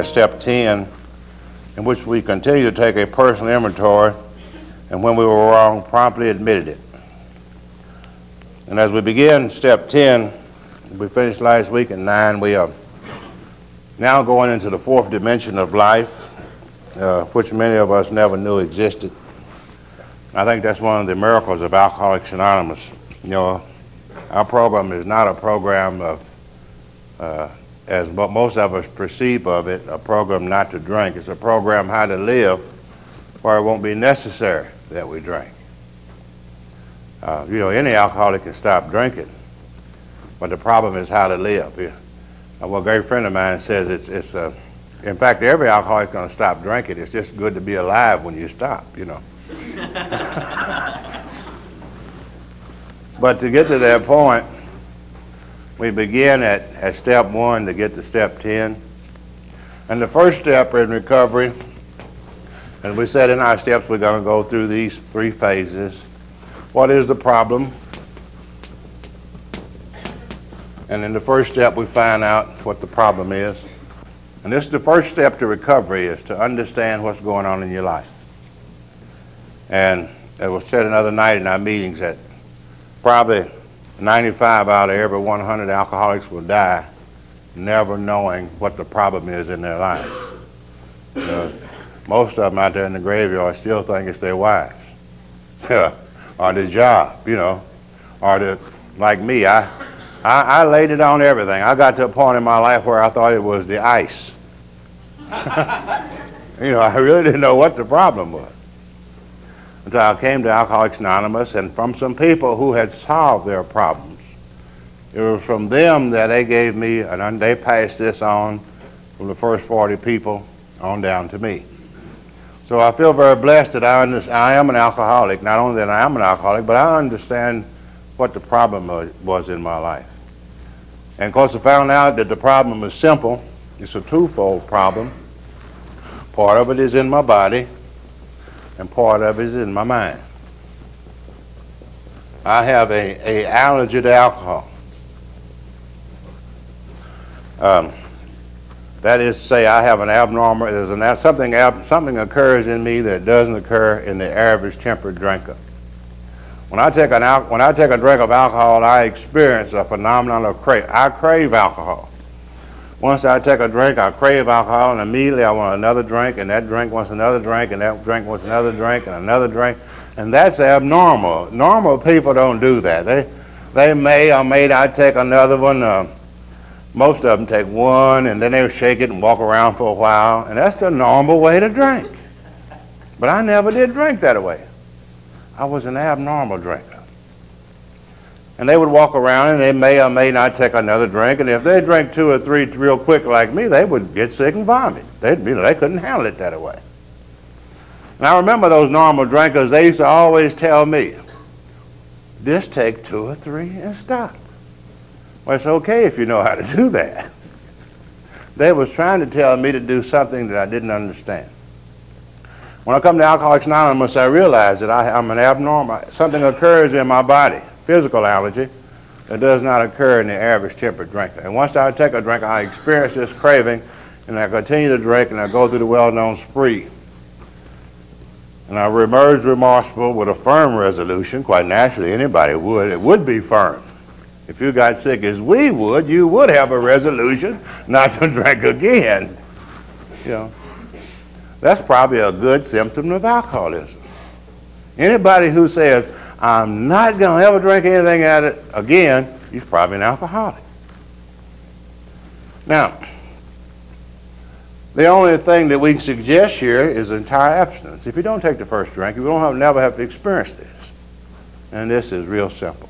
At step 10, in which we continue to take a personal inventory, and when we were wrong, promptly admitted it. And as we begin step 10, we finished last week at 9, we are now going into the fourth dimension of life, uh, which many of us never knew existed. I think that's one of the miracles of Alcoholics Anonymous. You know, our program is not a program of, as most of us perceive of it, a program not to drink. It's a program how to live where it won't be necessary that we drink. Uh, you know, any alcoholic can stop drinking, but the problem is how to live. Yeah. Uh, well, a great friend of mine says it's, it's uh, in fact, every alcoholic is going to stop drinking. It's just good to be alive when you stop, you know. but to get to that point, we begin at, at step one to get to step 10. And the first step in recovery, and we said in our steps we're going to go through these three phases. What is the problem? And in the first step, we find out what the problem is. And this is the first step to recovery is to understand what's going on in your life. And it was said another night in our meetings that probably 95 out of every 100 alcoholics will die never knowing what the problem is in their life. Most of them out there in the graveyard still think it's their wives or their job, you know, or the, like me, I, I, I laid it on everything. I got to a point in my life where I thought it was the ice. you know, I really didn't know what the problem was until I came to Alcoholics Anonymous and from some people who had solved their problems. It was from them that they gave me, and they passed this on from the first 40 people on down to me. So I feel very blessed that I, I am an alcoholic. Not only that I am an alcoholic, but I understand what the problem was in my life. And of course, I found out that the problem is simple. It's a twofold problem. Part of it is in my body, and part of it is in my mind. I have a, a allergy to alcohol. Um, that is to say, I have an abnormal, there's an, something, something occurs in me that doesn't occur in the average temperate drinker. When I take an when I take a drink of alcohol, I experience a phenomenon of crave. I crave alcohol. Once I take a drink, I crave alcohol, and immediately I want another drink, and that drink wants another drink, and that drink wants another drink, and another drink. And that's abnormal. Normal people don't do that. They, they may or may not take another one. Uh, most of them take one, and then they'll shake it and walk around for a while, and that's the normal way to drink. But I never did drink that way. I was an abnormal drinker. And they would walk around and they may or may not take another drink. And if they drank two or three real quick like me, they would get sick and vomit. Know, they couldn't handle it that way. And I remember those normal drinkers, they used to always tell me, just take two or three and stop. Well, it's okay if you know how to do that. They was trying to tell me to do something that I didn't understand. When I come to Alcoholics Anonymous, I realize that I, am an abnormal, something occurs in my body physical allergy that does not occur in the average temperate drinker. And once I take a drink, I experience this craving, and I continue to drink, and I go through the well-known spree. And I emerge remorseful with a firm resolution. Quite naturally, anybody would. It would be firm. If you got sick as we would, you would have a resolution not to drink again. You know, that's probably a good symptom of alcoholism. Anybody who says, I'm not going to ever drink anything at it again, he's probably an alcoholic. Now, the only thing that we suggest here is entire abstinence. If you don't take the first drink, you don't have, never have to experience this. And this is real simple.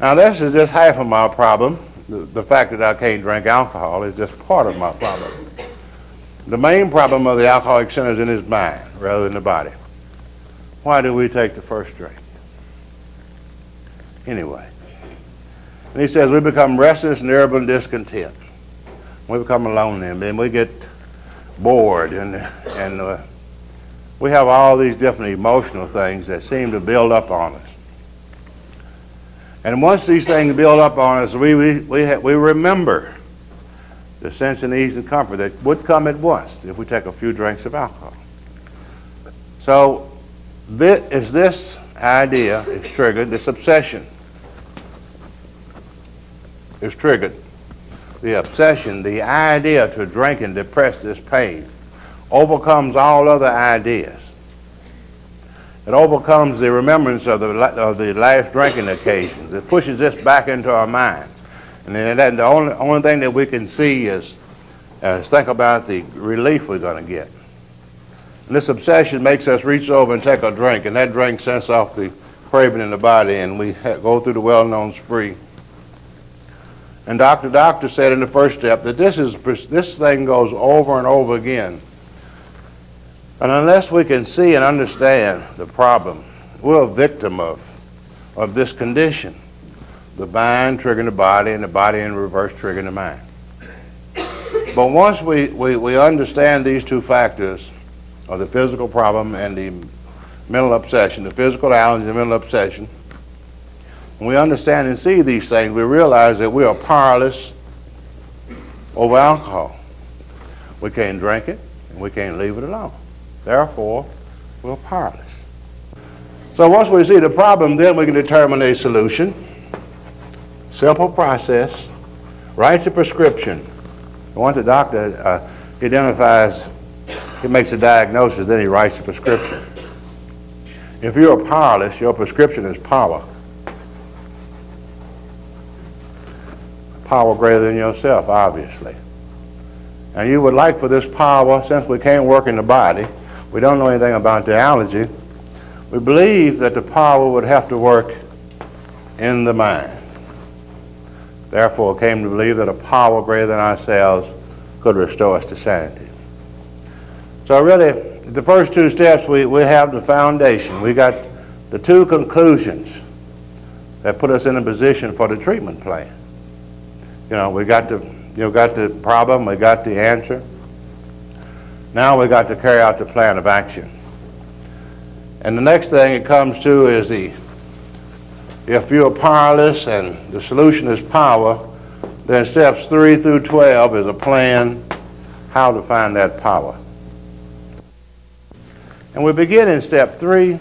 Now, this is just half of my problem. The, the fact that I can't drink alcohol is just part of my problem. The main problem of the alcoholic sinner is in his mind rather than the body. Why do we take the first drink? Anyway. And he says we become restless and irritable and discontent. We become lonely and then we get bored and, and uh, we have all these different emotional things that seem to build up on us. And once these things build up on us, we, we, we, we remember the sense and ease and comfort that would come at once if we take a few drinks of alcohol. So, this, is this idea is triggered, this obsession is triggered. The obsession, the idea to drink and depress this pain, overcomes all other ideas. It overcomes the remembrance of the, of the last drinking occasions. It pushes this back into our minds. And then the only, only thing that we can see is, is think about the relief we're going to get. And this obsession makes us reach over and take a drink, and that drink sends off the craving in the body, and we go through the well-known spree. And Dr. Doctor said in the first step that this, is, this thing goes over and over again. And unless we can see and understand the problem, we're a victim of, of this condition. The mind triggering the body, and the body in reverse triggering the mind. But once we, we, we understand these two factors of the physical problem and the mental obsession, the physical allergy and the mental obsession, when we understand and see these things, we realize that we are powerless over alcohol. We can't drink it, and we can't leave it alone. Therefore, we're powerless. So once we see the problem, then we can determine a solution. Simple process. Write the prescription. Once the doctor uh, identifies, he makes a diagnosis, then he writes a prescription. If you're powerless, your prescription is power. Power greater than yourself, obviously. And you would like for this power, since we can't work in the body, we don't know anything about the allergy. We believe that the power would have to work in the mind. Therefore, came to believe that a power greater than ourselves could restore us to sanity. So, really, the first two steps, we, we have the foundation. We got the two conclusions that put us in a position for the treatment plan. You know, we got the, you know, got the problem, we got the answer. Now we got to carry out the plan of action. And the next thing it comes to is the if you're powerless and the solution is power, then steps 3 through 12 is a plan how to find that power. And we begin in step 3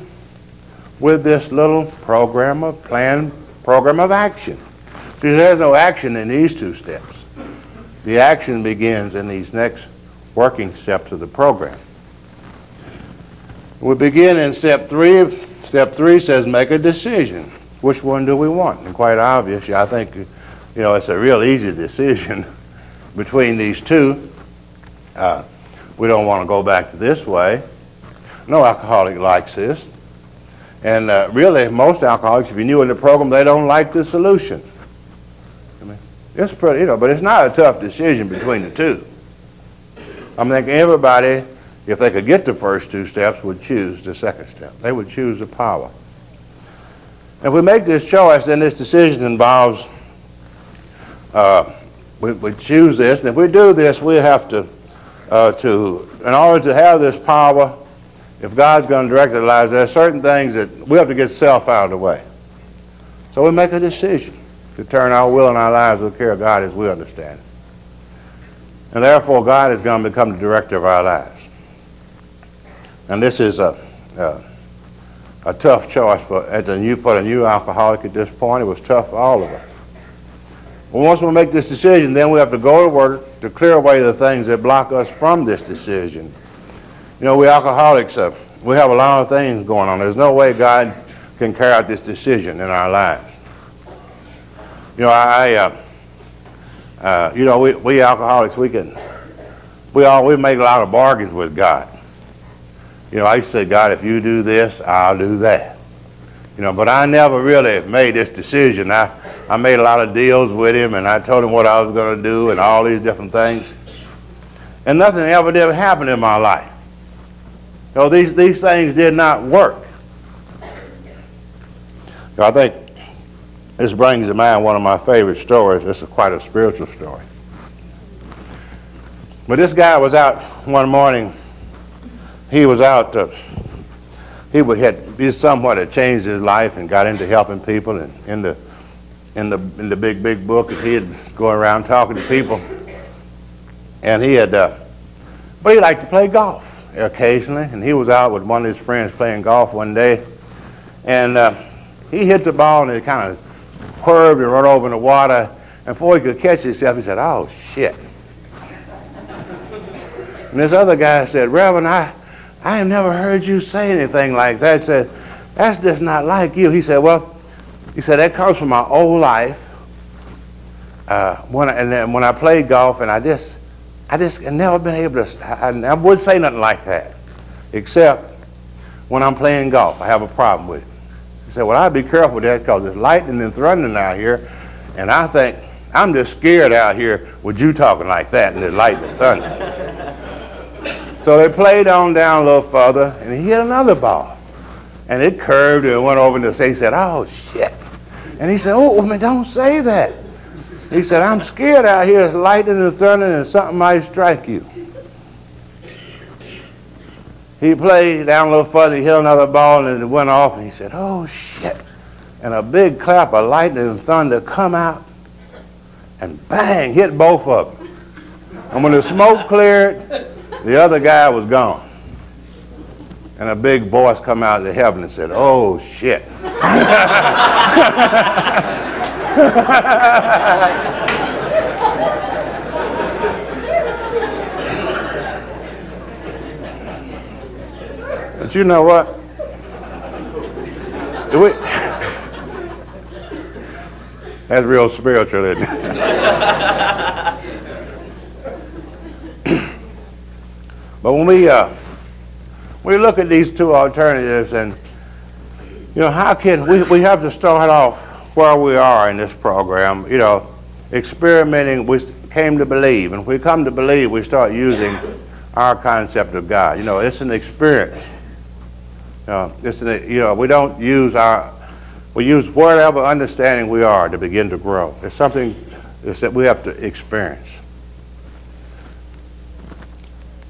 with this little program of plan, program of action. Because there's no action in these two steps. The action begins in these next working steps of the program. We begin in step three. Step three says make a decision. Which one do we want? And quite obviously, I think, you know, it's a real easy decision between these two. Uh, we don't want to go back to this way. No alcoholic likes this. And uh, really, most alcoholics, if you're new in the program, they don't like the solution. I mean, it's pretty, you know, but it's not a tough decision between the two. I'm thinking everybody, if they could get the first two steps, would choose the second step. They would choose the power. If we make this choice, then this decision involves, uh, we, we choose this, and if we do this, we have to, uh, to, in order to have this power, if God's going to direct our lives, there are certain things that we have to get self out of the way. So we make a decision to turn our will and our lives to the care of God as we understand it. And therefore, God is going to become the director of our lives. And this is a, a, a tough choice for, at the new, for the new alcoholic at this point. It was tough for all of us. Once we make this decision, then we have to go to work to clear away the things that block us from this decision. You know, we alcoholics, uh, we have a lot of things going on. There's no way God can carry out this decision in our lives. You know, I, uh, uh, you know, we, we alcoholics, we can, we all, we make a lot of bargains with God. You know, I used to say, God, if you do this, I'll do that. You know, but I never really made this decision. I, I made a lot of deals with him, and I told him what I was going to do and all these different things. And nothing ever did happen in my life. You know, these, these things did not work. So I think this brings to mind one of my favorite stories. This is quite a spiritual story. But this guy was out one morning. He was out. Uh, he had he somewhat had changed his life and got into helping people and in the in the in the big big book. And he had going around talking to people. and he had, uh, but he liked to play golf occasionally, and he was out with one of his friends playing golf one day, and uh, he hit the ball and it kind of curved and run over in the water, and before he could catch himself, he said, "Oh shit!" and this other guy said, "Reverend, I, I have never heard you say anything like that." He said, "That's just not like you." He said, "Well," he said, "that comes from my old life." Uh, when I, and then when I played golf, and I just I just never been able to, I, I wouldn't say nothing like that, except when I'm playing golf. I have a problem with it. He said, well, I'd be careful with that because it's lightning and thundering out here, and I think, I'm just scared out here with you talking like that and the lightning and thunder. so they played on down a little further, and he hit another ball. And it curved and went over the He said, oh, shit. And he said, oh, man, don't say that. He said, I'm scared out here. It's lightning and thunder and something might strike you. He played down a little further, he hit another ball, and it went off, and he said, Oh, shit. And a big clap of lightning and thunder come out and bang, hit both of them. And when the smoke cleared, the other guy was gone. And a big voice come out of heaven and said, Oh, shit. but you know what? We, that's real spiritual, isn't it? but when we uh, we look at these two alternatives, and you know, how can we we have to start off where we are in this program, you know, experimenting, we came to believe. And we come to believe, we start using our concept of God. You know, it's an experience. You know, it's an, you know, we don't use our, we use whatever understanding we are to begin to grow. It's something it's that we have to experience.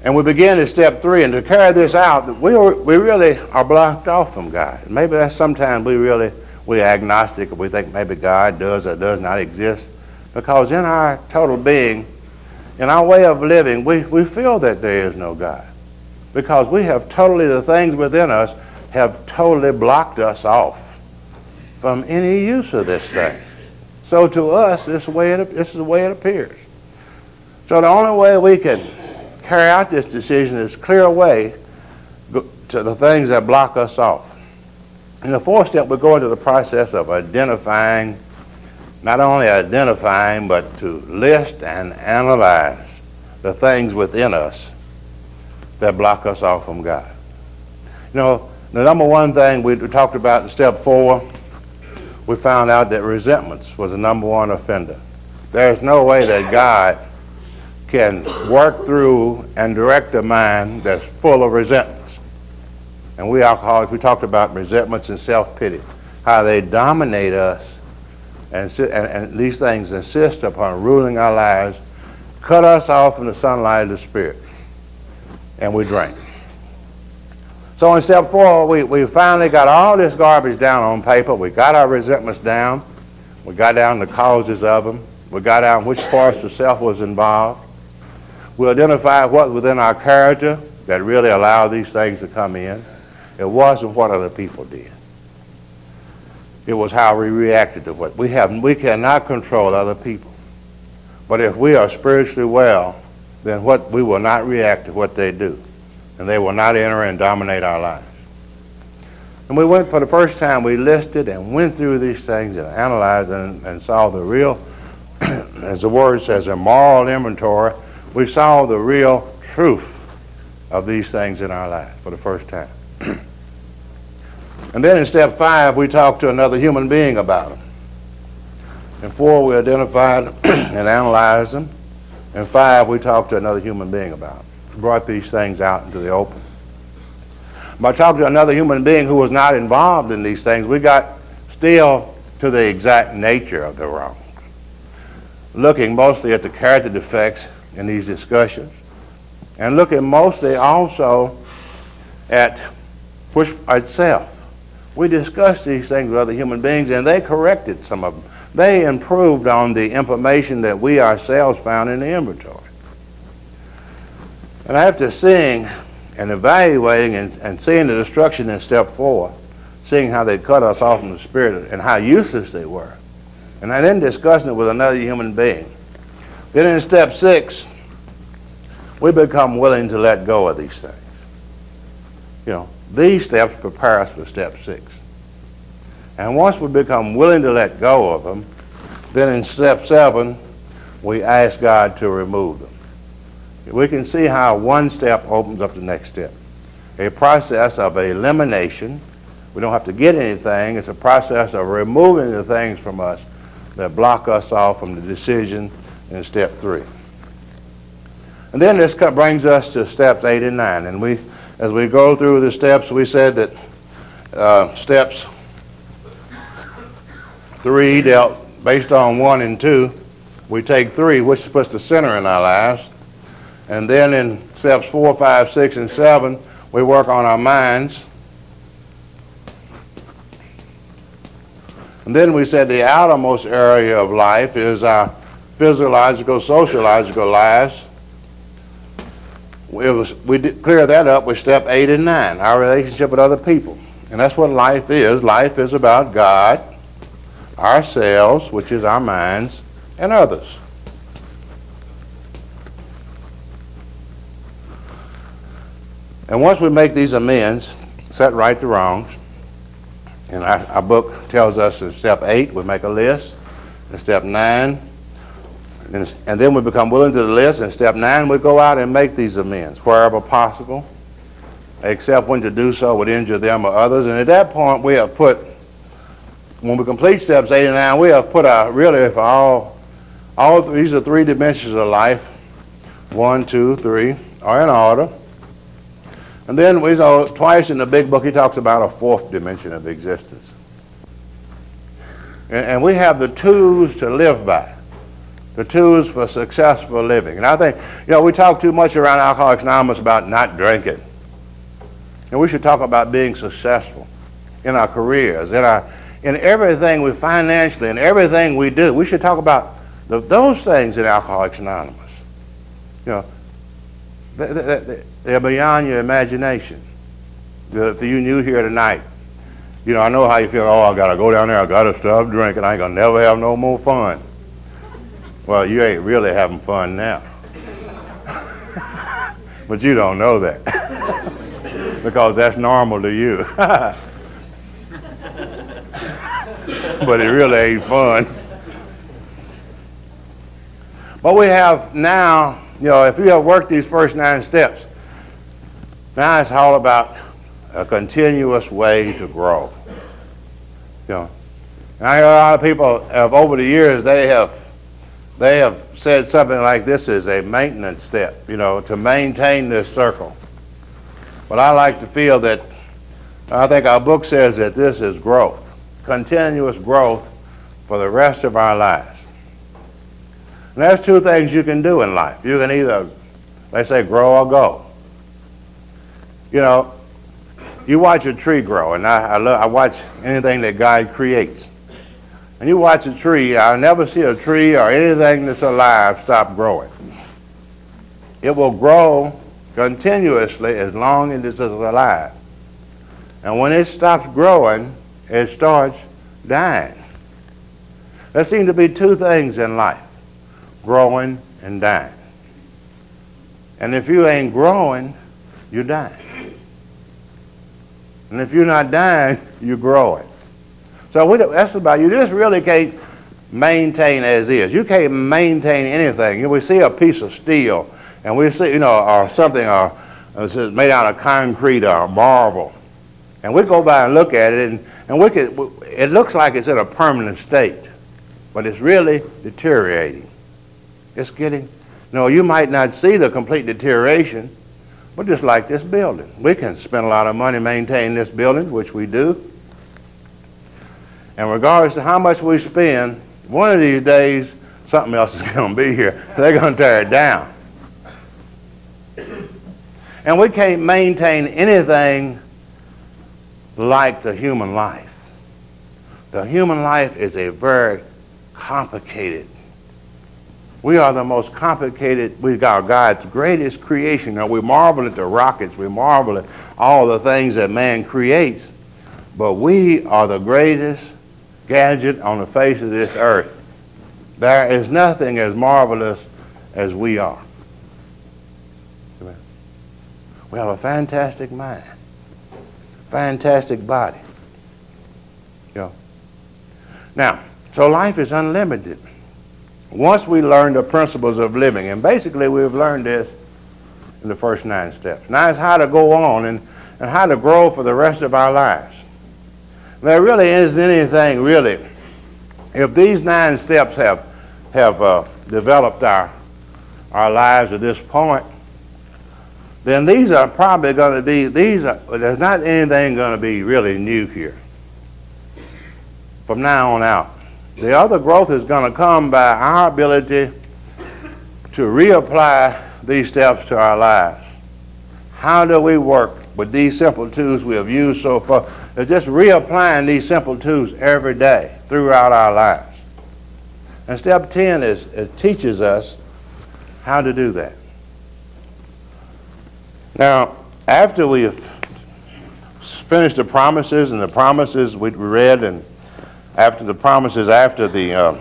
And we begin at step three, and to carry this out, we, are, we really are blocked off from God. Maybe that's sometimes we really we're agnostic, we think maybe God does or does not exist. Because in our total being, in our way of living, we, we feel that there is no God. Because we have totally, the things within us have totally blocked us off from any use of this thing. So to us, this, way it, this is the way it appears. So the only way we can carry out this decision is clear away to the things that block us off. In the fourth step, we go into the process of identifying, not only identifying, but to list and analyze the things within us that block us off from God. You know, the number one thing we talked about in step four, we found out that resentments was the number one offender. There's no way that God can work through and direct a mind that's full of resentment. And we alcoholics, we talked about resentments and self-pity, how they dominate us, and, and, and these things insist upon ruling our lives, cut us off from the sunlight of the Spirit, and we drink. So in step four, we, we finally got all this garbage down on paper. We got our resentments down. We got down the causes of them. We got down which parts of self was involved. We identified what within our character that really allowed these things to come in. It wasn't what other people did. It was how we reacted to what we have. We cannot control other people. But if we are spiritually well, then what we will not react to what they do. And they will not enter and dominate our lives. And we went for the first time, we listed and went through these things and analyzed and, and saw the real, as the word says, a moral inventory. We saw the real truth of these things in our lives for the first time. And then in step five, we talk to another human being about them. In four, we identified and analyzed them. In five, we talked to another human being about them. Brought these things out into the open. By talking to another human being who was not involved in these things, we got still to the exact nature of the wrongs. Looking mostly at the character defects in these discussions, and looking mostly also at which itself. We discussed these things with other human beings, and they corrected some of them. They improved on the information that we ourselves found in the inventory. And after seeing and evaluating and, and seeing the destruction in step four, seeing how they cut us off from the Spirit and how useless they were, and I then discussing it with another human being. Then in step six, we become willing to let go of these things. You know, these steps prepare us for step six. And once we become willing to let go of them, then in step seven, we ask God to remove them. We can see how one step opens up the next step. A process of elimination. We don't have to get anything. It's a process of removing the things from us that block us off from the decision in step three. And then this brings us to steps eight and nine. And we, as we go through the steps, we said that uh, steps three dealt based on one and two. We take three, which puts the center in our lives. And then in steps four, five, six, and seven, we work on our minds. And then we said the outermost area of life is our physiological, sociological lives it was, we clear that up with step eight and nine, our relationship with other people. And that's what life is. Life is about God, ourselves, which is our minds, and others. And once we make these amends, set right the wrongs, and our, our book tells us in step eight, we make a list. In step nine, and, and then we become willing to the list. And step nine, we go out and make these amends wherever possible, except when to do so would injure them or others. And at that point, we have put, when we complete steps eight and nine, we have put our, really, for all, all these are three dimensions of life one, two, three, are in order. And then we know twice in the big book he talks about a fourth dimension of existence. And, and we have the tools to live by the tools for successful living. And I think, you know, we talk too much around Alcoholics Anonymous about not drinking. And we should talk about being successful in our careers, in, our, in everything we financially, in everything we do. We should talk about the, those things in Alcoholics Anonymous. You know, they, they're beyond your imagination. If you knew here tonight, you know, I know how you feel. Oh, I got to go down there. I got to stop drinking. I ain't going to never have no more fun. Well, you ain't really having fun now. but you don't know that because that's normal to you. but it really ain't fun. But we have now, you know, if you have worked these first nine steps, now it's all about a continuous way to grow. You know, and I hear a lot of people have over the years they have they have said something like this is a maintenance step, you know, to maintain this circle. But I like to feel that I think our book says that this is growth, continuous growth for the rest of our lives. And there's two things you can do in life. You can either, they say, grow or go. You know, you watch a tree grow, and I, I, love, I watch anything that God creates. And you watch a tree, I'll never see a tree or anything that's alive stop growing. It will grow continuously as long as it's alive. And when it stops growing, it starts dying. There seem to be two things in life growing and dying. And if you ain't growing, you're dying. And if you're not dying, you're growing. So we that's about you just really can't maintain as is. You can't maintain anything. We see a piece of steel, and we see you know or something or uh, made out of concrete or marble, and we go by and look at it, and and we could, it looks like it's in a permanent state, but it's really deteriorating. It's getting. no. you might not see the complete deterioration, but just like this building, we can spend a lot of money maintaining this building, which we do. And regardless of how much we spend, one of these days, something else is going to be here. They're going to tear it down. And we can't maintain anything like the human life. The human life is a very complicated We are the most complicated, We've got God's greatest creation. Now, we marvel at the rockets, we marvel at all the things that man creates, but we are the greatest gadget on the face of this earth. There is nothing as marvelous as we are. We have a fantastic mind, fantastic body. You know. Now, so life is unlimited. Once we learn the principles of living, and basically we've learned this in the first nine steps. Now it's how to go on and, and how to grow for the rest of our lives. There really isn't anything really. If these nine steps have, have uh, developed our, our lives at this point, then these are probably going to be, these are, there's not anything going to be really new here from now on out. The other growth is going to come by our ability to reapply these steps to our lives. How do we work with these simple tools we have used so far? It's just reapplying these simple tools every day throughout our lives. And step 10 is it teaches us how to do that. Now, after we've finished the promises and the promises we read, and after the promises, after the uh,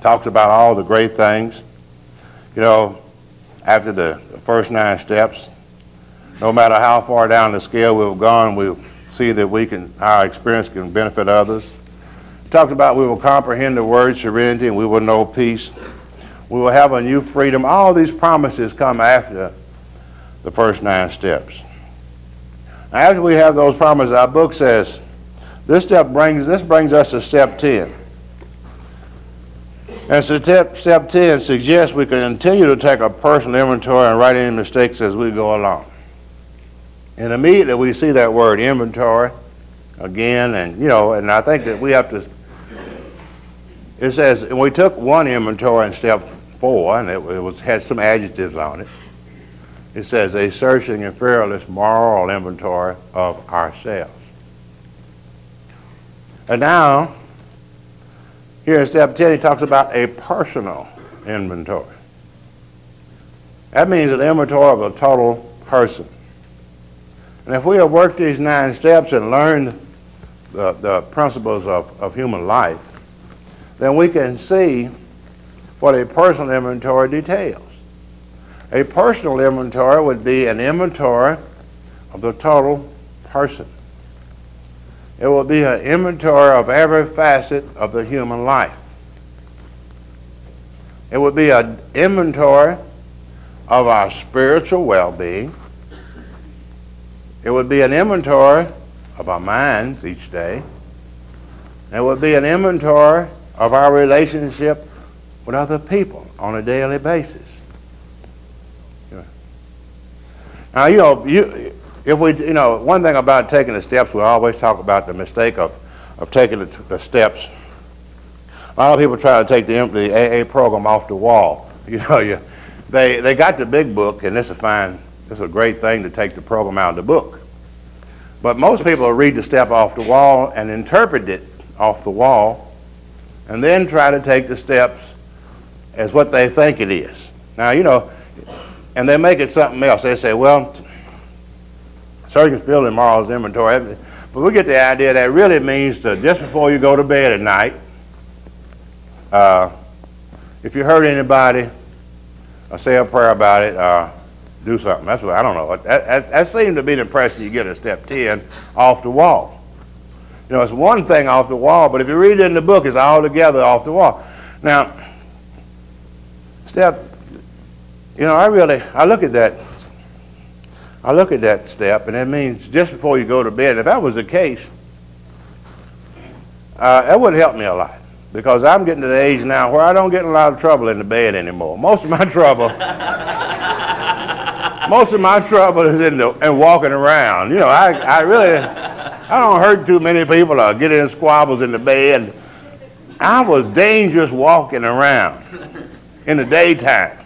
talks about all the great things, you know, after the first nine steps, no matter how far down the scale we've gone, we'll see that we can, our experience can benefit others. It talks about we will comprehend the word serenity and we will know peace. We will have a new freedom. All these promises come after the first nine steps. After we have those promises, our book says this step brings this brings us to step 10. And so step, step 10 suggests we can continue to take a personal inventory and write any mistakes as we go along. And immediately we see that word inventory again, and you know, and I think that we have to. It says, and we took one inventory in step four, and it, it was had some adjectives on it it says a searching and fearless moral inventory of ourselves. And now, here in step 10, he talks about a personal inventory. That means an inventory of a total person. And if we have worked these nine steps and learned the, the principles of, of human life, then we can see what a personal inventory details. A personal inventory would be an inventory of the total person. It will be an inventory of every facet of the human life. It would be an inventory of our spiritual well being. It would be an inventory of our minds each day. It would be an inventory of our relationship with other people on a daily basis. Now, you know, you, if we, you know, one thing about taking the steps, we always talk about the mistake of, of taking the, the steps. A lot of people try to take the, the AA program off the wall. You know, you, they, they got the big book, and this is fine. This is a great thing to take the program out of the book. But most people read the step off the wall and interpret it off the wall, and then try to take the steps as what they think it is. Now, you know, and they make it something else. They say, well, Surgeon's filling Morrow's inventory. But we get the idea that really means to just before you go to bed at night, uh, if you hurt anybody, or say a prayer about it, uh, do something. That's what I don't know. That, that, that seems to be the impression you get at step 10 off the wall. You know, it's one thing off the wall, but if you read it in the book, it's all together off the wall. Now, step you know, I really, I look at that, I look at that step, and it means just before you go to bed. If that was the case, uh, that would help me a lot because I'm getting to the age now where I don't get in a lot of trouble in the bed anymore. Most of my trouble, most of my trouble is in, the, in walking around. You know, I, I really, I don't hurt too many people or get in squabbles in the bed. I was dangerous walking around in the daytime.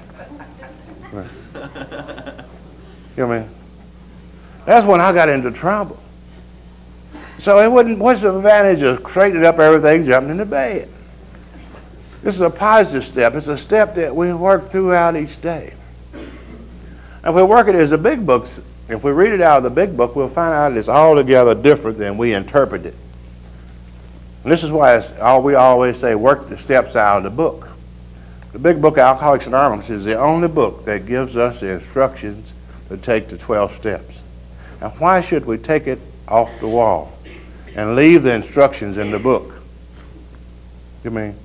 You know what I mean? That's when I got into trouble. So it wouldn't, what's the advantage of straightening up everything, jumping in the bed? This is a positive step. It's a step that we work throughout each day. If we work it as the big books, if we read it out of the big book, we'll find out it's altogether different than we interpret it. And this is why all we always say, work the steps out of the book. The big book, of Alcoholics Anonymous, is the only book that gives us the instructions to take the 12 steps. Now, why should we take it off the wall and leave the instructions in the book? You mean?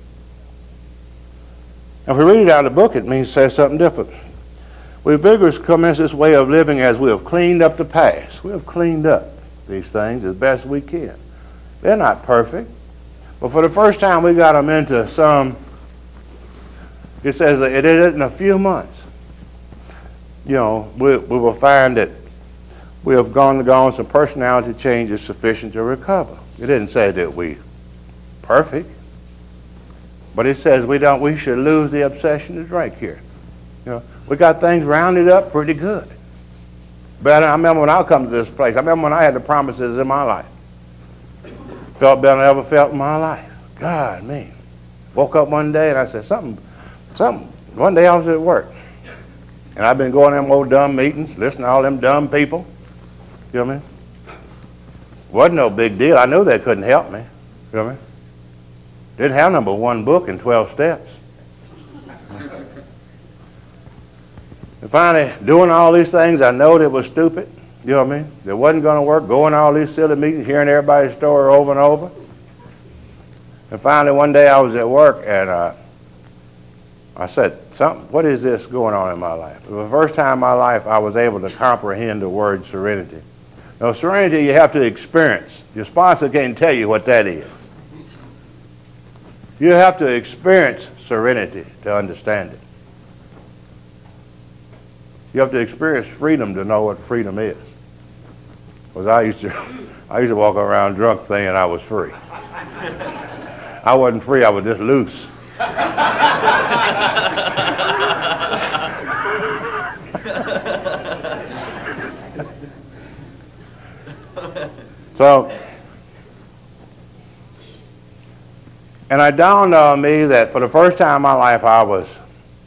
If we read it out of the book, it means say something different. We vigorously commence this way of living as we have cleaned up the past. We have cleaned up these things as best we can. They're not perfect, but for the first time we got them into some, it says that it in a few months. You know, we, we will find that we have gone gone some personality changes sufficient to recover. It didn't say that we perfect. But it says we don't we should lose the obsession to drink here. We got things rounded up pretty good. But I remember when I come to this place, I remember when I had the promises in my life. Felt better than I ever felt in my life. God, man. Woke up one day and I said, something, something. One day I was at work. And I've been going to them old dumb meetings, listening to all them dumb people. You know what I mean? Wasn't no big deal. I knew they couldn't help me. You know what I mean? Didn't have number one book in 12 steps. And finally, doing all these things, I know it was stupid. You know what I mean? It wasn't going to work. Going to all these silly meetings, hearing everybody's story over and over. And finally, one day I was at work and uh, I said, Something, what is this going on in my life? For the first time in my life, I was able to comprehend the word serenity. Now, serenity you have to experience. Your sponsor can't tell you what that is. You have to experience serenity to understand it. You have to experience freedom to know what freedom is. Because I used to, I used to walk around drunk saying I was free. I wasn't free, I was just loose. so, And it dawned on me that for the first time in my life, I was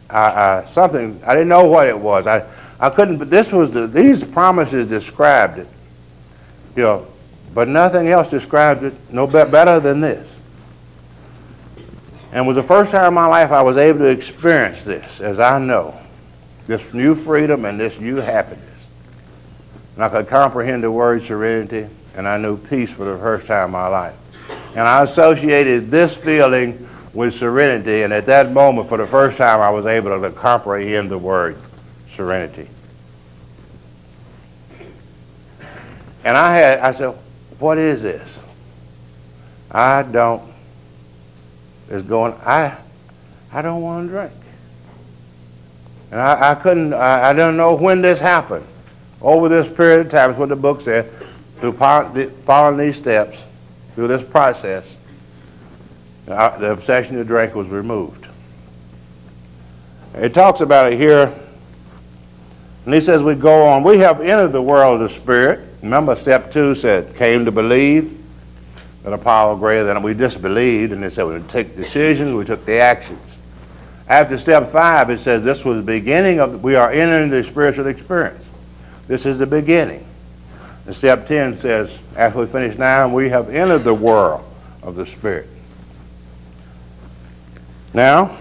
I, something, I didn't know what it was. I, I couldn't, but this was the, these promises described it. You know, but nothing else described it no better than this. And it was the first time in my life I was able to experience this, as I know, this new freedom and this new happiness. And I could comprehend the word serenity, and I knew peace for the first time in my life. And I associated this feeling with serenity. And at that moment, for the first time, I was able to comprehend the word serenity. And I had, I said, what is this? I don't, it's going, I, I don't want to drink. And I, I couldn't, I, I don't know when this happened. Over this period of time, is what the book said, through following these steps, through this process, the obsession to drink was removed. It talks about it here, and he says we go on. We have entered the world of spirit. Remember, step two said, came to believe. Then Apollo Gray, then we disbelieved, and they said we took decisions, we took the actions. After step five, it says this was the beginning of, we are entering the spiritual experience. This is the beginning. And step 10 says, after we finish nine, we have entered the world of the Spirit. Now,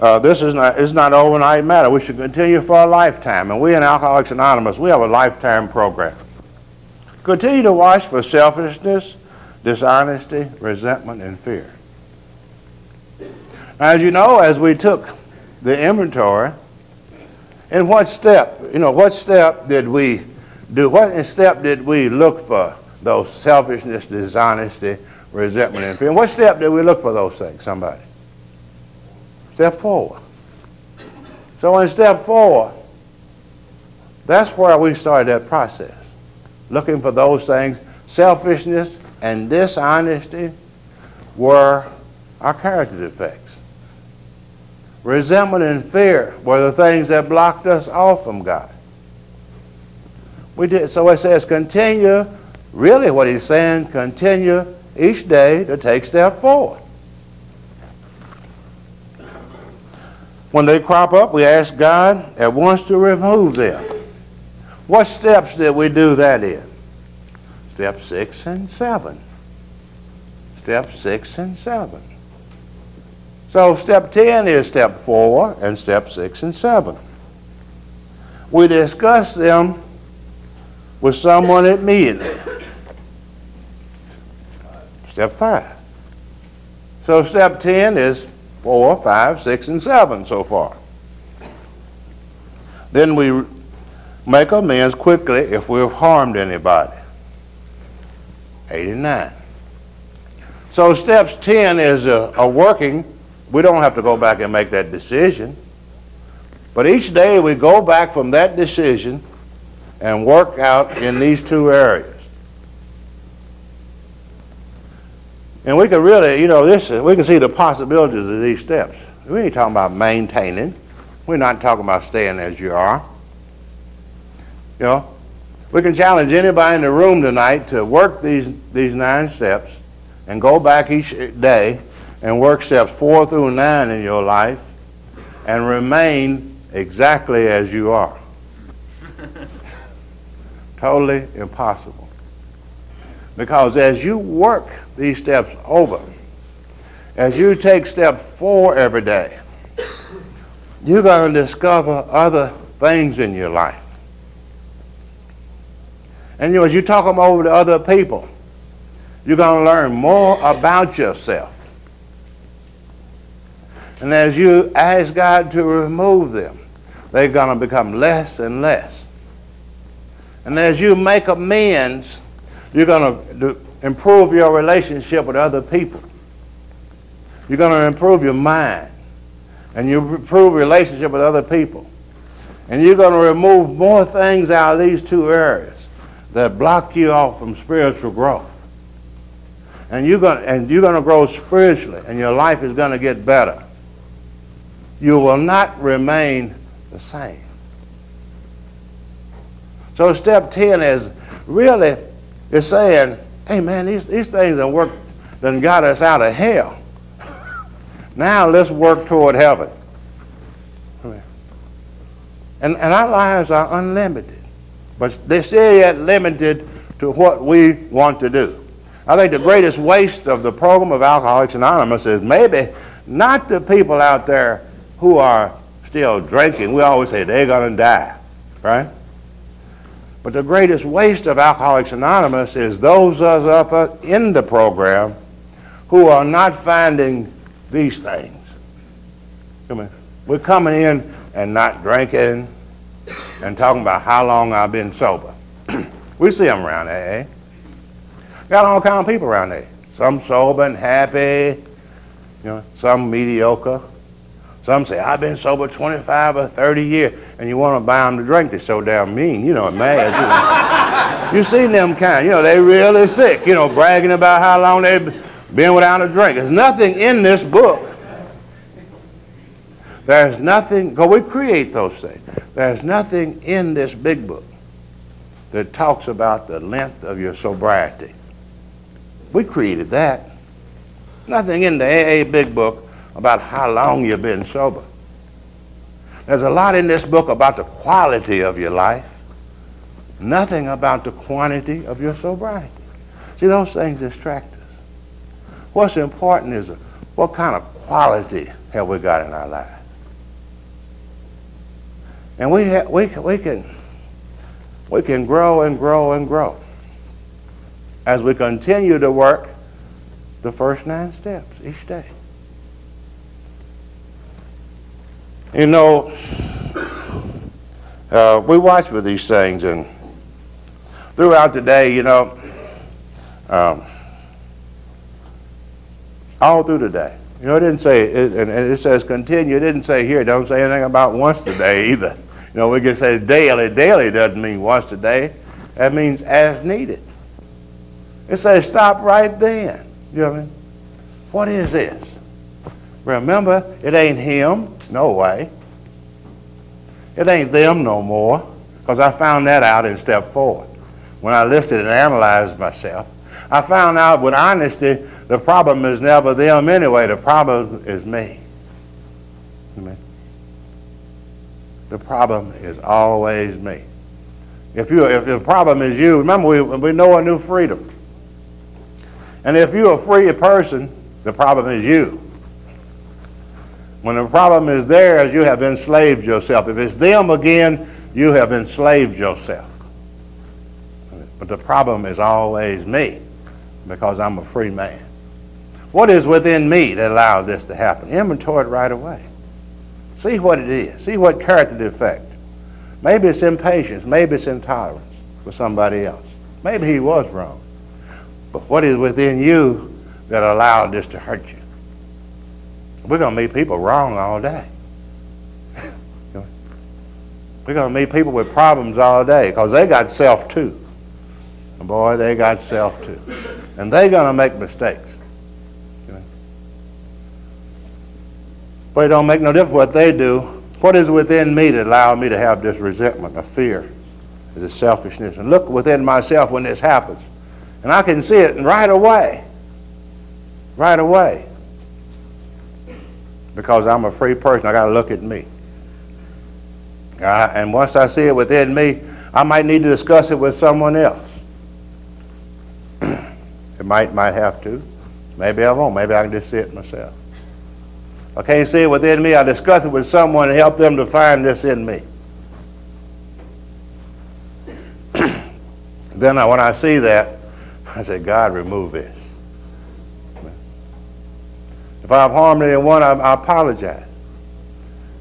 uh, this is not, is not overnight matter. We should continue for a lifetime. And we in Alcoholics Anonymous, we have a lifetime program. Continue to watch for selfishness, dishonesty, resentment, and fear. As you know, as we took the inventory, in what step, you know, what step did we do what step did we look for those selfishness, dishonesty, resentment, and fear? And what step did we look for those things? Somebody. Step four. So in step four, that's where we started that process. Looking for those things. Selfishness and dishonesty were our character defects. Resentment and fear were the things that blocked us off from God. We did, so it says continue, really what he's saying, continue each day to take step forward. When they crop up, we ask God at once to remove them. What steps did we do that in? Step six and seven. Step six and seven. So step 10 is step four and step six and seven. We discuss them with someone immediately. Step five. So step 10 is four, five, six, and seven so far. Then we make amends quickly if we've harmed anybody. 89. So steps 10 is a, a, working. We don't have to go back and make that decision. But each day we go back from that decision and work out in these two areas. And we can really, you know, this we can see the possibilities of these steps. We ain't talking about maintaining. We're not talking about staying as you are. You know, we can challenge anybody in the room tonight to work these, these nine steps and go back each day and work steps four through nine in your life and remain exactly as you are. totally impossible. Because as you work these steps over, as you take step four every day, you're going to discover other things in your life. And you know, as you talk them over to other people, you're going to learn more about yourself. And as you ask God to remove them, they're going to become less and less. And as you make amends, you're going to improve your relationship with other people. You're going to improve your mind. And you improve relationship with other people. And you're going to remove more things out of these two areas that block you off from spiritual growth. And you're going to, and you're going to grow spiritually, and your life is going to get better. You will not remain the same. So step 10 is really is saying, hey man, these, these things that work done got us out of hell. now let's work toward heaven. And, and our lives are unlimited. But they're still yet limited to what we want to do. I think the greatest waste of the program of Alcoholics Anonymous is maybe not the people out there who are still drinking. We always say they're going to die, right? But the greatest waste of Alcoholics Anonymous is those of us up in the program who are not finding these things. Come We're coming in and not drinking and talking about how long I've been sober. we see them around there, eh? Got all kind of people around there. Some sober and happy, you know, some mediocre. Some say, I've been sober 25 or 30 years, and you want to buy them to drink. They're so damn mean, you know, mad. You know. you seen them kind, you know, they really sick, you know, bragging about how long they've been without a drink. There's nothing in this book. There's nothing, because we create those things. There's nothing in this big book that talks about the length of your sobriety. We created that. Nothing in the AA big book about how long you've been sober. There's a lot in this book about the quality of your life, nothing about the quantity of your sobriety. See, those things distract us. What's important is what kind of quality have we got in our lives? And we, ha- we, we, can, we can grow and grow and grow as we continue to work the first nine steps each day. You know, uh, we watch for these things, and throughout the day, you know, um, all through the day. You know, it didn't say, it, and it says continue. It didn't say here, don't say anything about once today either. You know, we can say daily. Daily doesn't mean once today. That means as needed. It says stop right then. You know what I mean? What is this? Remember, it ain't him. No way. It ain't them no more, because I found that out in step four. When I listed and analyzed myself, I found out with honesty the problem is never them anyway. The problem is me. Amen. the problem is always me. If, you, if the problem is you, remember we, we know a new freedom. And if you're a free person, the problem is you. When the problem is theirs, you have enslaved yourself. If it's them again, you have enslaved yourself. But the problem is always me because I'm a free man. What is within me that allows this to happen? Inventory it right away. See what it is. See what character defect. Maybe it's impatience. Maybe it's intolerance for somebody else. Maybe he was wrong. But what is within you that allowed this to hurt you? We're going to meet people wrong all day. We're going to meet people with problems all day because they got self too. And boy, they got self too. And they're going to make mistakes. But it don't make no difference what they do. What is within me that allowed me to have this resentment or fear? Is it selfishness? And look within myself when this happens. And I can see it right away. Right away. Because I'm a free person, I got to look at me. Uh, and once I see it within me, I might need to discuss it with someone else. it might might have to. Maybe I won't. Maybe I can just see it myself. I can't see it within me. I discuss it with someone and help them to find this in me. then I, when I see that, I say, God, remove this. If I've harmed anyone, I, I apologize.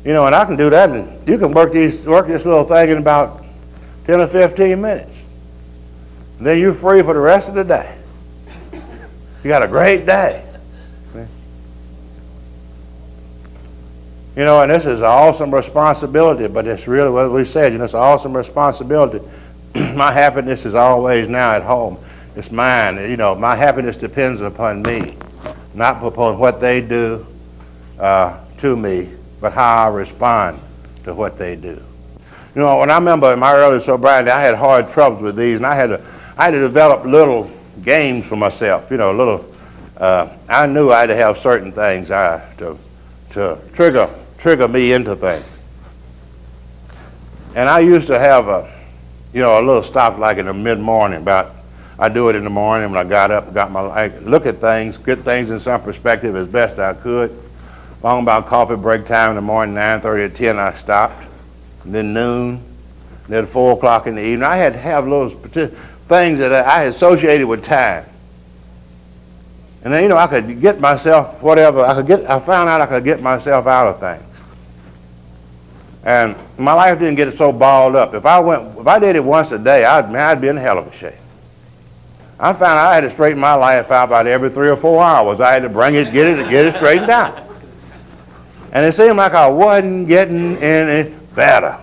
You know, and I can do that, and you can work, these, work this little thing in about 10 or 15 minutes. And then you're free for the rest of the day. You got a great day. You know, and this is an awesome responsibility, but it's really what we said, you know, it's an awesome responsibility. my happiness is always now at home. It's mine. You know, my happiness depends upon me, not upon what they do uh, to me, but how I respond to what they do. You know, when I remember in my early sobriety, I had hard troubles with these, and I had to, I had to develop little games for myself. You know, a little. Uh, I knew I had to have certain things I, to to trigger trigger me into things. And I used to have a, you know, a little stop like in the mid morning. About I do it in the morning when I got up, got my I look at things, get things in some perspective as best I could. Long about coffee break time in the morning, 9:30 to 10, I stopped. And then noon, then four o'clock in the evening. I had to have those things that I associated with time. And then, you know, I could get myself whatever I could get. I found out I could get myself out of things. And my life didn't get so balled up. If I went, if I did it once a day, I'd, I'd be in hell of a shape. I found I had to straighten my life out about every three or four hours. I had to bring it, get it, get it straightened out. And it seemed like I wasn't getting any better.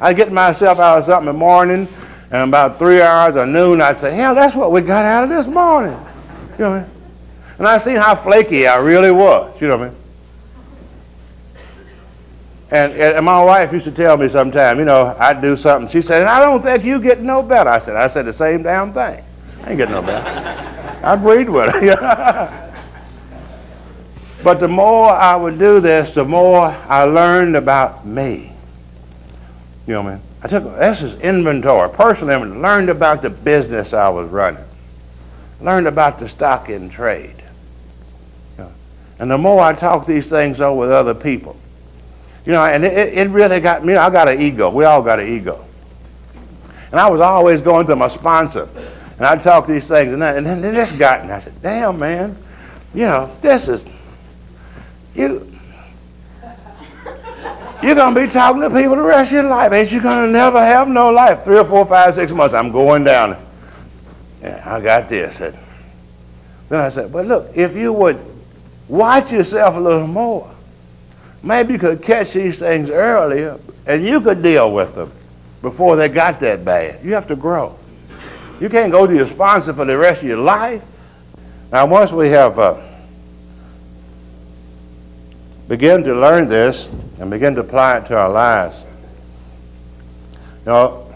I'd get myself out of something in the morning, and about three hours or noon, I'd say, hell, that's what we got out of this morning. You know what I mean? And I seen how flaky I really was. You know what I mean? And, and my wife used to tell me sometime, you know, I'd do something. She said, I don't think you get no better. I said, I said the same damn thing. I ain't getting no better. I agreed with her. but the more I would do this, the more I learned about me. You know what I mean? I took this is inventory, personal inventory. Learned about the business I was running. Learned about the stock in trade. And the more I talk these things over with other people, you know, and it, it really got me, I got an ego. We all got an ego. And I was always going to my sponsor, and I'd talk these things, and, and then this got me. I said, damn, man, you know, this is, you, you're going to be talking to people the rest of your life. Ain't you going to never have no life? Three or four, five, six months, I'm going down. Yeah, I got this. Then I said, but look, if you would watch yourself a little more. Maybe you could catch these things earlier and you could deal with them before they got that bad. You have to grow. You can't go to your sponsor for the rest of your life. Now, once we have uh, begin to learn this and begin to apply it to our lives, you know,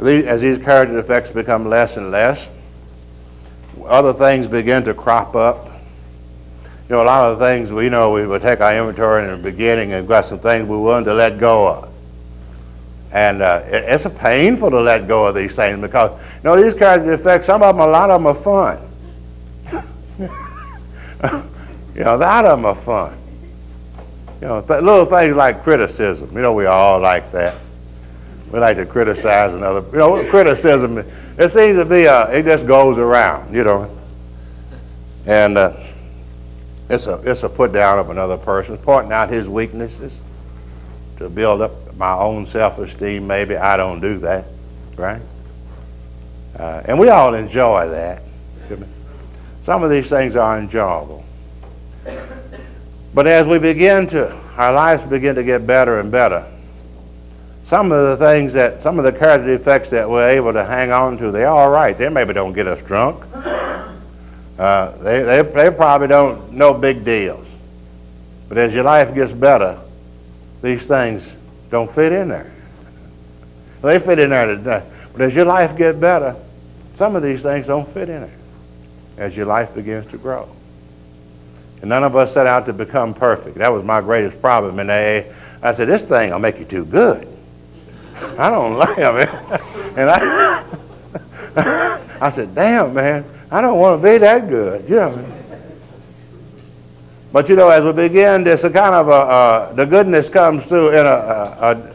as these character defects become less and less, other things begin to crop up you know, a lot of things we know we would take our inventory in the beginning and got some things we're willing to let go of. And uh, it, it's painful to let go of these things because, you know, these character defects, some of them, a lot of them are fun. you know, a lot of them are fun. You know, th- little things like criticism. You know, we all like that. We like to criticize another. You know, criticism, it seems to be, a, it just goes around, you know. And uh, it's, a, it's a put down of another person, pointing out his weaknesses to build up my own self-esteem, maybe I don't do that, right? Uh, and we all enjoy that. Some of these things are enjoyable. But as we begin to, our lives begin to get better and better, some of the things that, some of the character defects that we're able to hang on to, they're all right. They maybe don't get us drunk. Uh, they, they, they probably don't, no big deals. But as your life gets better, these things don't fit in there. They fit in there today. But as your life gets better, some of these things don't fit in there as your life begins to grow. And none of us set out to become perfect. That was my greatest problem in AA. I said, this thing will make you too good. I don't like it, man. And I, I said, damn, man, I don't want to be that good. You know but you know, as we begin this, a kind of a, uh, the goodness comes through in a, a,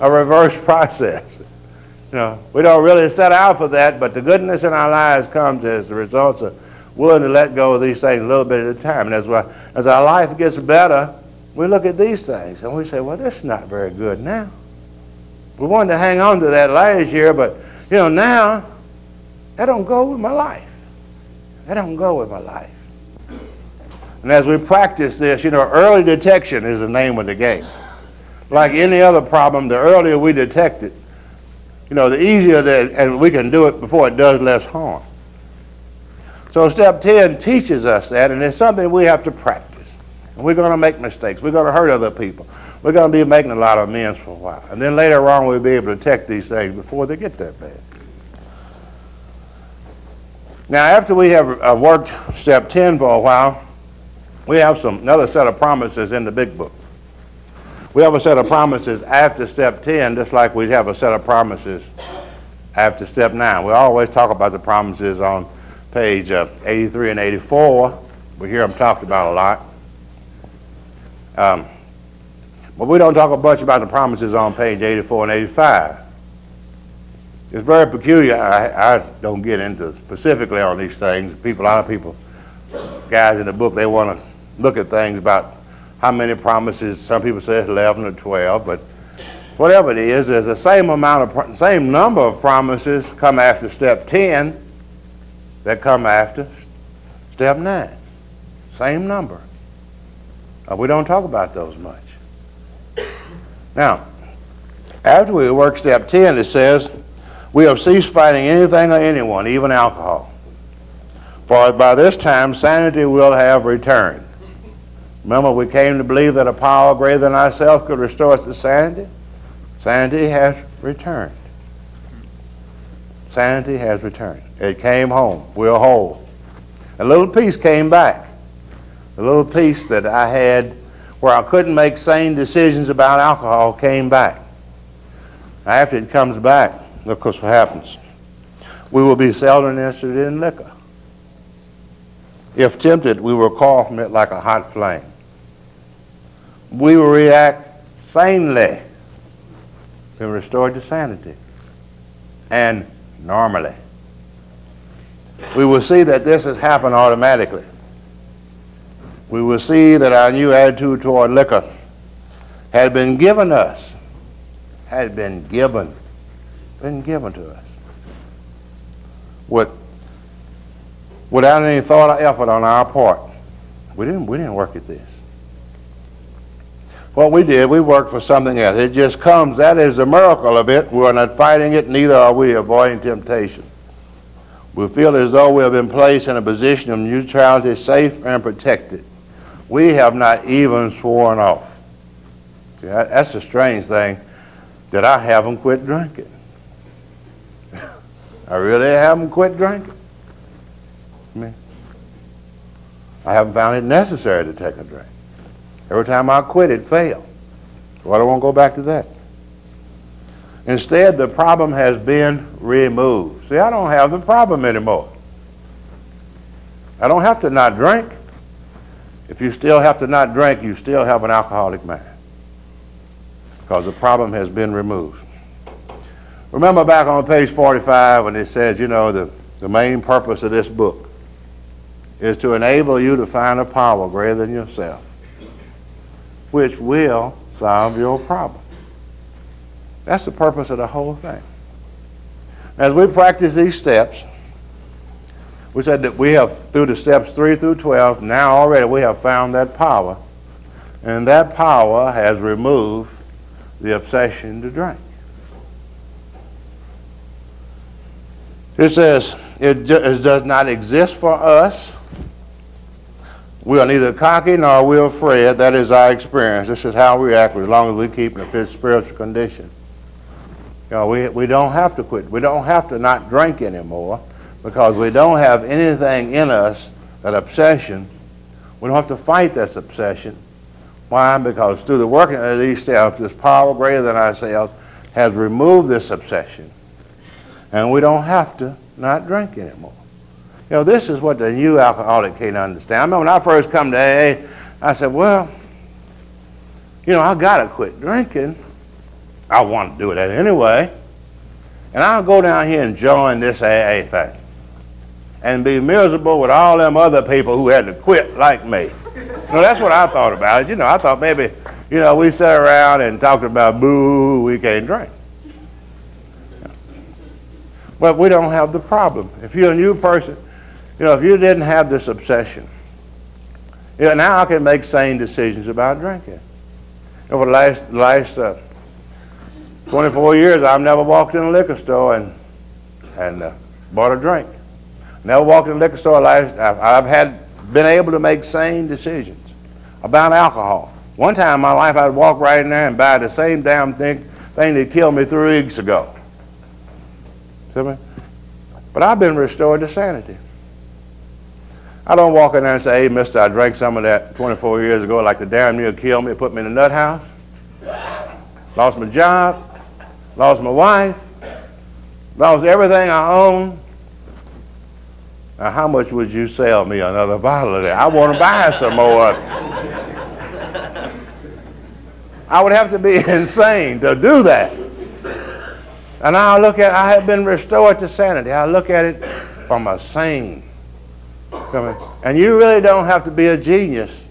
a, reverse process. You know, we don't really set out for that, but the goodness in our lives comes as the results of willing to let go of these things a little bit at a time. And as, we, as our life gets better, we look at these things and we say, well, this is not very good now. We wanted to hang on to that last year, but, you know, now, that don't go with my life. That don't go with my life. And as we practice this, you know, early detection is the name of the game. Like any other problem, the earlier we detect it, you know, the easier that, and we can do it before it does less harm. So step 10 teaches us that, and it's something we have to practice. And we're going to make mistakes. We're going to hurt other people. We're going to be making a lot of amends for a while. And then later on, we'll be able to detect these things before they get that bad. Now, after we have uh, worked step 10 for a while, we have some another set of promises in the big book. We have a set of promises after step 10, just like we have a set of promises after step 9. We always talk about the promises on page uh, 83 and 84. We hear them talked about a lot. Um, but we don't talk a bunch about the promises on page 84 and 85. It's very peculiar. I, I don't get into specifically on these things. People, a lot of people, guys in the book, they want to look at things about how many promises. Some people say it's 11 or 12, but whatever it is, there's the same amount of same number of promises come after step 10 that come after step 9. Same number. Uh, we don't talk about those much. Now, after we work step 10, it says, We have ceased fighting anything or anyone, even alcohol. For by this time sanity will have returned. Remember, we came to believe that a power greater than ourselves could restore us to sanity. Sanity has returned. Sanity has returned. It came home. We're whole. A little peace came back. A little peace that I had where I couldn't make sane decisions about alcohol came back. After it comes back, look what happens. We will be seldom interested in liquor. If tempted, we will call from it like a hot flame we will react sanely when restored to sanity and normally. We will see that this has happened automatically. We will see that our new attitude toward liquor had been given us, had been given, been given to us. With, without any thought or effort on our part. We didn't, we didn't work at this. What we did, we worked for something else. It just comes. That is the miracle of it. We're not fighting it, neither are we avoiding temptation. We feel as though we have been placed in a position of neutrality, safe and protected. We have not even sworn off. See, that's the strange thing that I haven't quit drinking. I really haven't quit drinking. I mean, I, I haven't found it necessary to take a drink. Every time I quit, it failed. So I don't want to go back to that. Instead, the problem has been removed. See, I don't have the problem anymore. I don't have to not drink. If you still have to not drink, you still have an alcoholic mind because the problem has been removed. Remember back on page 45 when it says, you know, the, the main purpose of this book is to enable you to find a power greater than yourself, which will solve your problem. That's the purpose of the whole thing. As we practice these steps, we said that we have, through the steps 3 through 12, now already we have found that power. And that power has removed the obsession to drink. It says, it, it does not exist for us. We are neither cocky nor we are afraid. That is our experience. This is how we act as long as we keep in a fit spiritual condition. You know, we, we don't have to quit. We don't have to not drink anymore because we don't have anything in us, that obsession. We don't have to fight this obsession. Why? Because through the working of these steps, this power greater than ourselves has removed this obsession. And we don't have to not drink anymore. You know, this is what the new alcoholic can't understand. I remember when I first come to AA, I said, well, you know, I got to quit drinking. I want to do it anyway. And I'll go down here and join this AA thing and be miserable with all them other people who had to quit like me. Know, that's what I thought about it. You know, I thought maybe, you know, we sat around and talked about, boo, we can't drink. But we don't have the problem. If you're a new person, you know, if you didn't have this obsession, you know, now I can make sane decisions about drinking. Over the last, last uh, 24 years, I've never walked in a liquor store and, and uh, bought a drink. Never walked in a liquor store. Last, I've, had been able to make sane decisions about alcohol. One time in my life, I'd walk right in there and buy the same damn thing, thing that killed me three weeks ago. See? But I've been restored to sanity. I don't walk in there and say, hey, mister, I drank some of that 24 years ago like the damn near killed me, put me in a nut house, lost my job, lost my wife, lost everything I own. Now, how much would you sell me another bottle of that? I want to buy some more. I would have to be insane to do that. And I look at I have been restored to sanity. I look at it from a sane. And you really don't have to be a genius.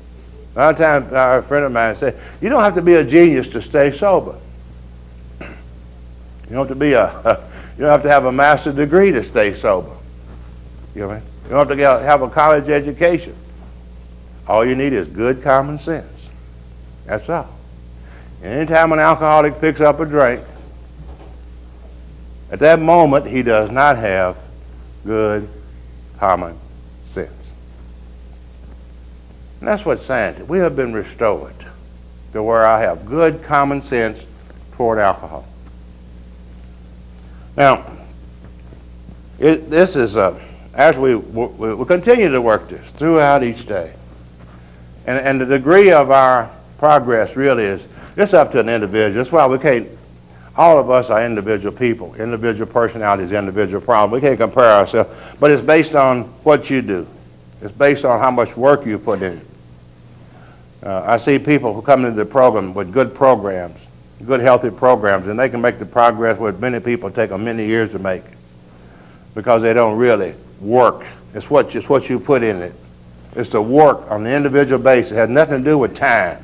A lot of times, a friend of mine said, you don't have to be a genius to stay sober. You don't have to be a, you don't have to have a master's degree to stay sober. You know what I mean? You don't have to have a college education. All you need is good common sense. That's all. Anytime an alcoholic picks up a drink, at that moment he does not have good common. And that's what sanity. We have been restored to where I have good common sense toward alcohol. Now, it, this is a as we, we, we continue to work this throughout each day. And, and the degree of our progress really is, it's up to an individual. That's why we can't, all of us are individual people, individual personalities, individual problems. We can't compare ourselves, but it's based on what you do. It's based on how much work you put in. Uh, I see people who come into the program with good programs, good healthy programs, and they can make the progress what many people take them many years to make because they don't really work. It's what, it's what you put in it. It's the work on the individual basis. It has nothing to do with time.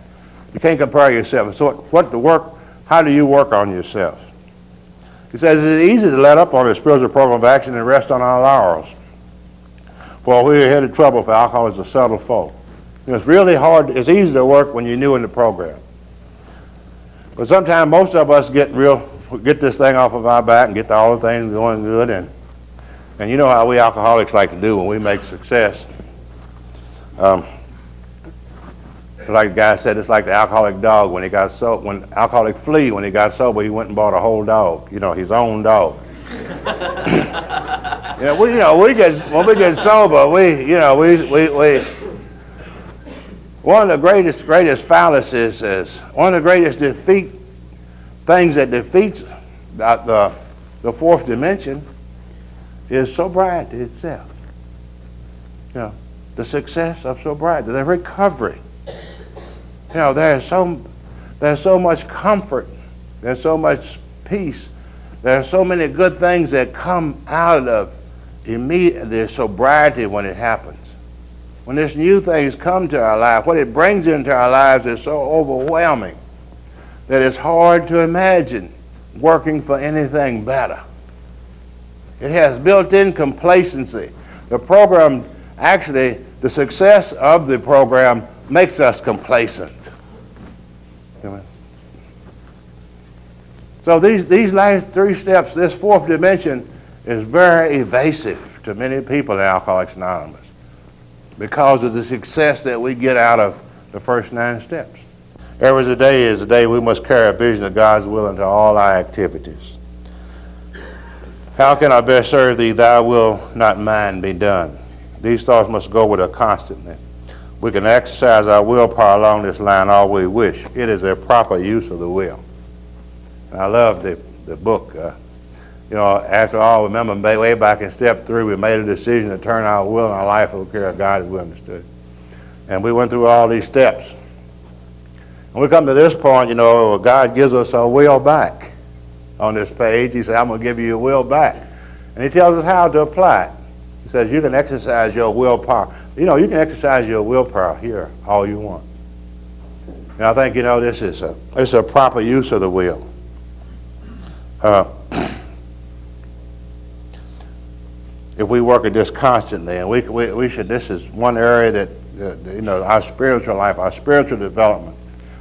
You can't compare yourself. So what the work, how do you work on yourself? He says it's easy to let up on a spiritual program of action and rest on our laurels. For we're headed trouble for alcohol is a subtle foe. It's really hard, it's easy to work when you're new in the program. But sometimes most of us get real, get this thing off of our back and get all the things going good and and you know how we alcoholics like to do when we make success. Um, like the guy said, it's like the alcoholic dog when he got so when alcoholic flea when he got sober, he went and bought a whole dog, you know, his own dog. you know, we you know we get when we get sober, we you know we we we one of the greatest, greatest fallacies is one of the greatest defeat things that defeats the, the, the fourth dimension is sobriety itself. You know, the success of sobriety, the recovery. You know, there's so, there's so much comfort, there's so much peace, there are so many good things that come out of immediate the sobriety when it happens. When this new things come to our life, what it brings into our lives is so overwhelming that it's hard to imagine working for anything better. It has built-in complacency. The program, actually, the success of the program makes us complacent. So these, these last three steps, this fourth dimension, is very evasive to many people in Alcoholics Anonymous because of the success that we get out of the first nine steps. Every day is a day we must carry a vision of God's will into all our activities. How can I best serve thee? Thy will, not mine, be done. These thoughts must go with us constantly. We can exercise our willpower along this line all we wish. It is a proper use of the will. And I love the, the book. Uh, you know, after all, remember way back in step three, we made a decision to turn our will and our life over to God as we understood. And we went through all these steps. And we come to this point, you know, God gives us our will back on this page. He said, I'm going to give you your will back. And he tells us how to apply it. He says, you can exercise your willpower. You know, you can exercise your willpower here all you want. And I think, you know, this is a, this is a proper use of the will. Uh, if we work at this constantly, and we, we, we should, this is one area that, uh, you know, our spiritual life, our spiritual development,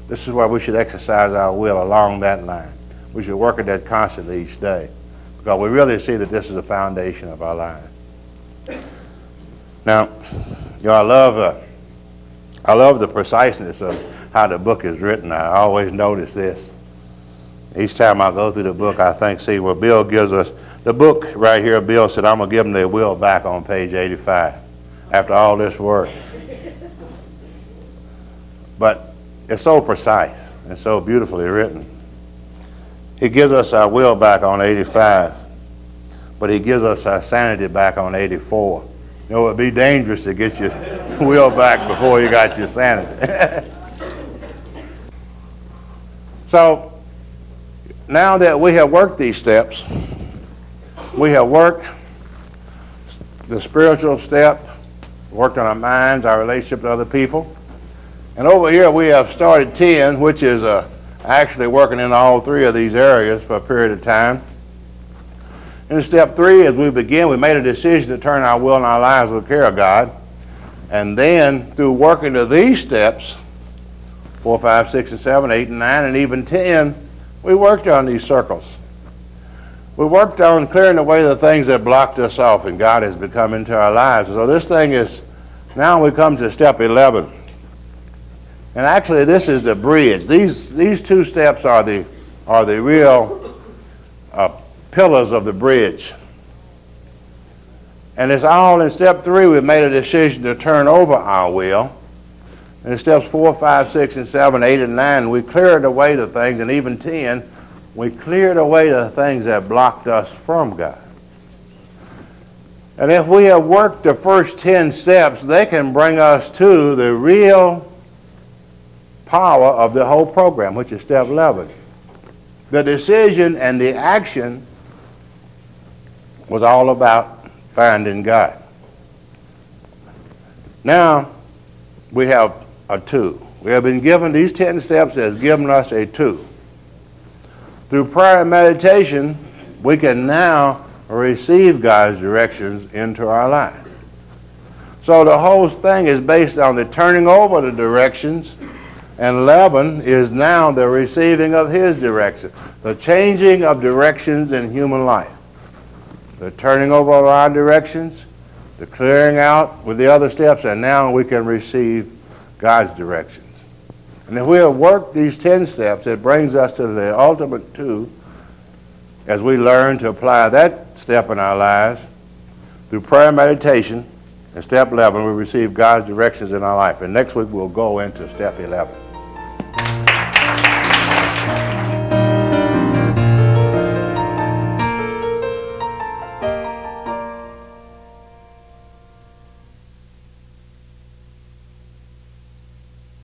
this is where we should exercise our will along that line. We should work at that constantly each day because we really see that this is the foundation of our life. Now, you know, I love, uh, I love the preciseness of how the book is written. I always notice this. Each time I go through the book, I think, see, where Bill gives us, the book right here, Bill said, I'm going to give them their will back on page 85 after all this work. But it's so precise and so beautifully written. He gives us our will back on 85, but he gives us our sanity back on 84. You know, it would be dangerous to get your will back before you got your sanity. so, now that we have worked these steps, we have worked the spiritual step, worked on our minds, our relationship to other people. And over here we have started 10, which is uh, actually working in all three of these areas for a period of time. In step three, as we begin, we made a decision to turn our will and our lives to the care of God. And then through working to these steps, four, five, six, and seven, eight, and nine, and even 10, we worked on these circles. We worked on clearing away the things that blocked us off, and God has become into our lives. So this thing is, now we come to step 11. And actually, this is the bridge. These, these two steps are the, are the real uh, pillars of the bridge. And it's all in step three, we've made a decision to turn over our will. In steps four, five, six, and seven, eight, and nine, we cleared away the things, and even ten, we cleared away the things that blocked us from God. And if we have worked the first 10 steps, they can bring us to the real power of the whole program, which is step 11. The decision and the action was all about finding God. Now, we have a two. We have been given these 10 steps has given us a two. Through prayer and meditation, we can now receive God's directions into our life. So the whole thing is based on the turning over the directions, and 11 is now the receiving of His direction, the changing of directions in human life. The turning over of our directions, the clearing out with the other steps, and now we can receive God's directions. And if we have worked these 10 steps, it brings us to the ultimate two as we learn to apply that step in our lives through prayer meditation and step 11, we receive God's directions in our life. And next week, we'll go into step 11.